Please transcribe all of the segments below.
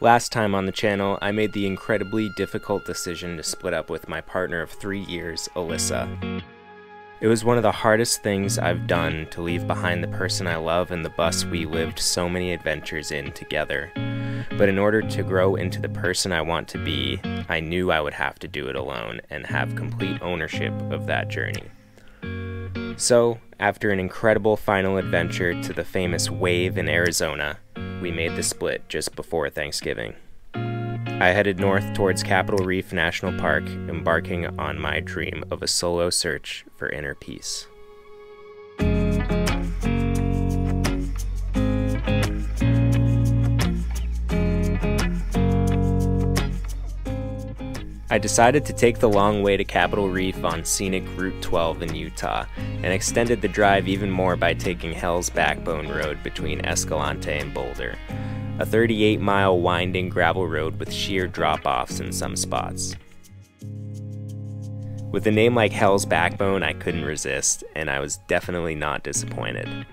Last time on the channel, I made the incredibly difficult decision to split up with my partner of three years, Alyssa. It was one of the hardest things I've done to leave behind the person I love and the bus we lived so many adventures in together. But in order to grow into the person I want to be, I knew I would have to do it alone and have complete ownership of that journey. So, after an incredible final adventure to the famous Wave in Arizona, we made the split just before Thanksgiving. I headed north towards Capitol Reef National Park, embarking on my dream of a solo search for inner peace. I decided to take the long way to Capitol Reef on scenic Route 12 in Utah, and extended the drive even more by taking Hell's Backbone Road between Escalante and Boulder, a 38 mile winding gravel road with sheer drop offs in some spots. With a name like Hell's Backbone, I couldn't resist, and I was definitely not disappointed.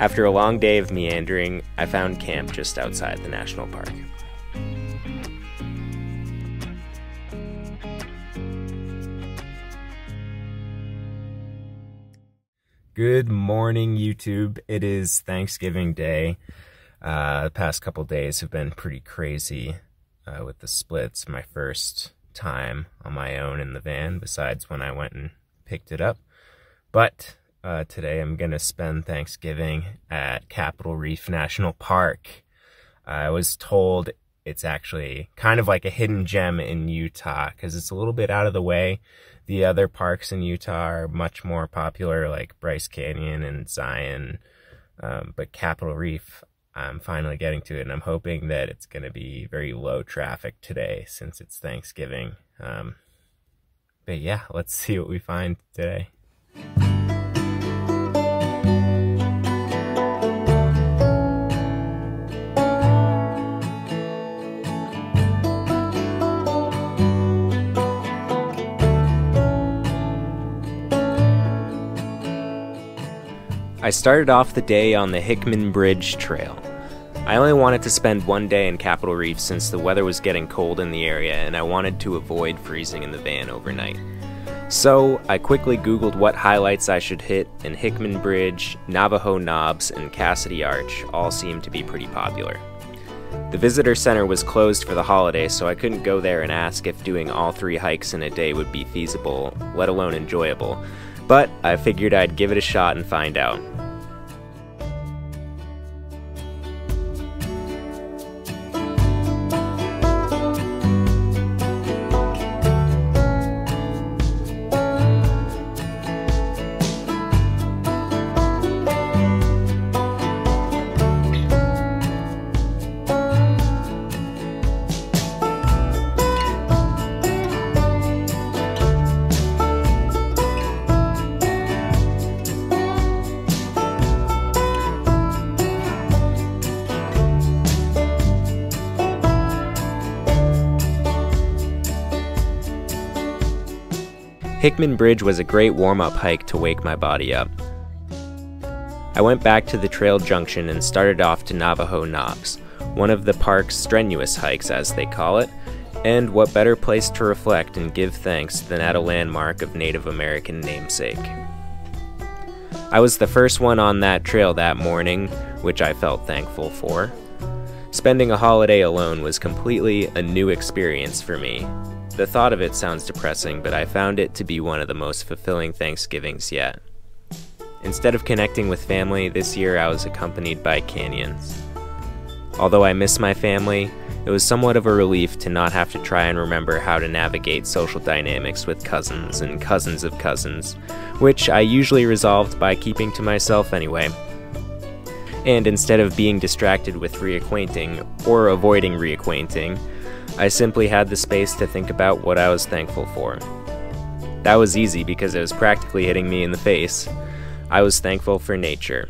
After a long day of meandering, I found camp just outside the national park. Good morning, YouTube. It is Thanksgiving Day. Uh, the past couple days have been pretty crazy uh, with the splits. My first time on my own in the van, besides when I went and picked it up. But uh, today I'm going to spend Thanksgiving at Capitol Reef National Park. I was told it's actually kind of like a hidden gem in Utah because it's a little bit out of the way. The other parks in Utah are much more popular, like Bryce Canyon and Zion. Um, but Capitol Reef, I'm finally getting to it, and I'm hoping that it's going to be very low traffic today since it's Thanksgiving. Um, but yeah, let's see what we find today. I started off the day on the Hickman Bridge Trail. I only wanted to spend one day in Capitol Reef since the weather was getting cold in the area and I wanted to avoid freezing in the van overnight. So, I quickly googled what highlights I should hit, and Hickman Bridge, Navajo Knobs, and Cassidy Arch all seemed to be pretty popular. The visitor center was closed for the holiday, so I couldn't go there and ask if doing all three hikes in a day would be feasible, let alone enjoyable, but I figured I'd give it a shot and find out. Hickman Bridge was a great warm up hike to wake my body up. I went back to the trail junction and started off to Navajo Knobs, one of the park's strenuous hikes, as they call it, and what better place to reflect and give thanks than at a landmark of Native American namesake. I was the first one on that trail that morning, which I felt thankful for. Spending a holiday alone was completely a new experience for me, the thought of it sounds depressing, but I found it to be one of the most fulfilling Thanksgivings yet. Instead of connecting with family, this year I was accompanied by canyons. Although I miss my family, it was somewhat of a relief to not have to try and remember how to navigate social dynamics with cousins and cousins of cousins, which I usually resolved by keeping to myself anyway. And instead of being distracted with reacquainting or avoiding reacquainting, I simply had the space to think about what I was thankful for. That was easy because it was practically hitting me in the face. I was thankful for nature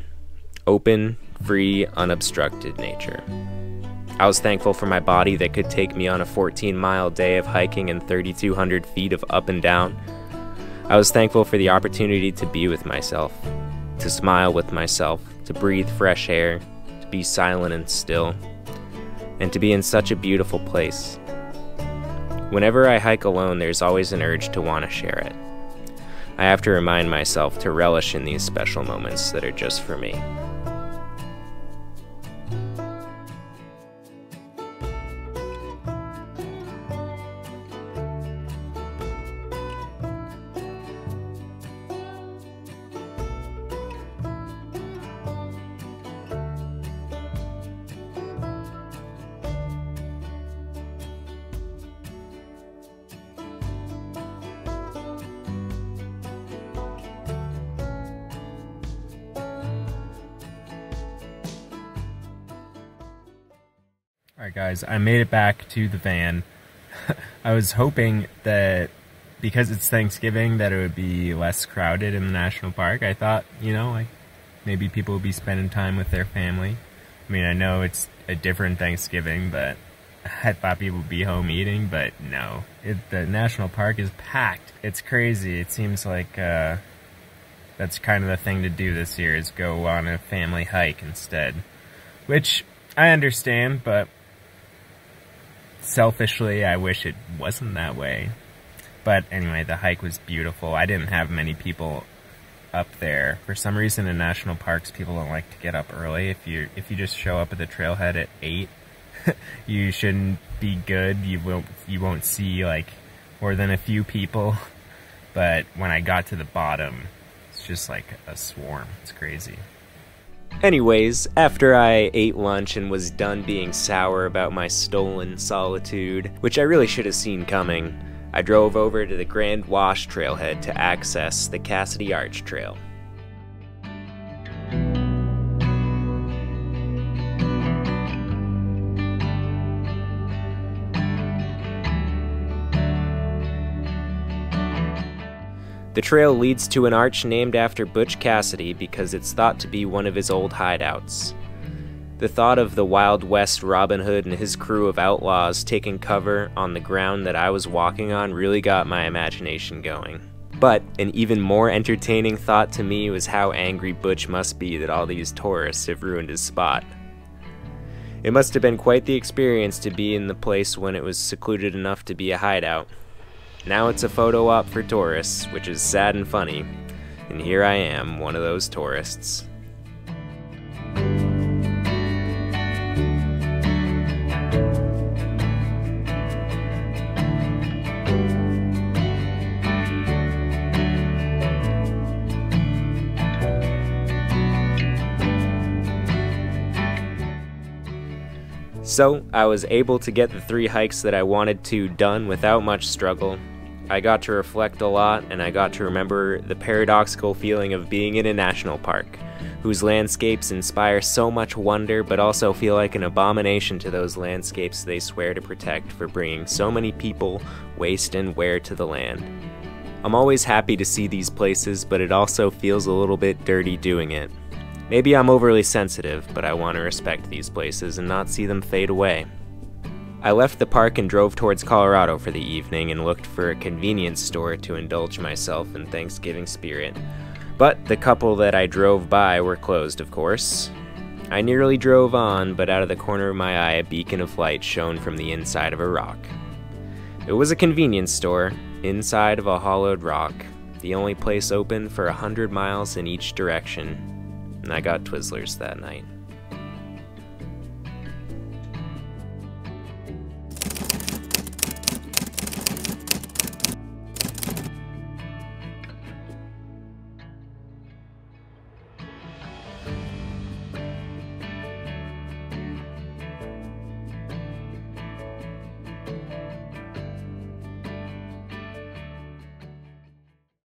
open, free, unobstructed nature. I was thankful for my body that could take me on a 14 mile day of hiking and 3,200 feet of up and down. I was thankful for the opportunity to be with myself, to smile with myself, to breathe fresh air, to be silent and still, and to be in such a beautiful place. Whenever I hike alone, there's always an urge to want to share it. I have to remind myself to relish in these special moments that are just for me. Alright guys, I made it back to the van. I was hoping that because it's Thanksgiving that it would be less crowded in the national park. I thought, you know, like maybe people would be spending time with their family. I mean, I know it's a different Thanksgiving, but I thought people would be home eating, but no. It, the national park is packed. It's crazy. It seems like uh, that's kind of the thing to do this year is go on a family hike instead. Which I understand, but selfishly, I wish it wasn't that way. But anyway, the hike was beautiful. I didn't have many people up there. For some reason in national parks people don't like to get up early. If you if you just show up at the trailhead at 8, you shouldn't be good. You won't you won't see like more than a few people. But when I got to the bottom, it's just like a swarm. It's crazy. Anyways, after I ate lunch and was done being sour about my stolen solitude, which I really should have seen coming, I drove over to the Grand Wash trailhead to access the Cassidy Arch Trail. The trail leads to an arch named after Butch Cassidy because it's thought to be one of his old hideouts. The thought of the Wild West Robin Hood and his crew of outlaws taking cover on the ground that I was walking on really got my imagination going. But an even more entertaining thought to me was how angry Butch must be that all these tourists have ruined his spot. It must have been quite the experience to be in the place when it was secluded enough to be a hideout. Now it's a photo op for tourists, which is sad and funny. And here I am, one of those tourists. So, I was able to get the three hikes that I wanted to done without much struggle, I got to reflect a lot and I got to remember the paradoxical feeling of being in a national park, whose landscapes inspire so much wonder but also feel like an abomination to those landscapes they swear to protect for bringing so many people, waste, and wear to the land. I'm always happy to see these places, but it also feels a little bit dirty doing it. Maybe I'm overly sensitive, but I want to respect these places and not see them fade away. I left the park and drove towards Colorado for the evening and looked for a convenience store to indulge myself in Thanksgiving spirit. But the couple that I drove by were closed, of course. I nearly drove on, but out of the corner of my eye, a beacon of light shone from the inside of a rock. It was a convenience store, inside of a hollowed rock, the only place open for a hundred miles in each direction, and I got Twizzlers that night.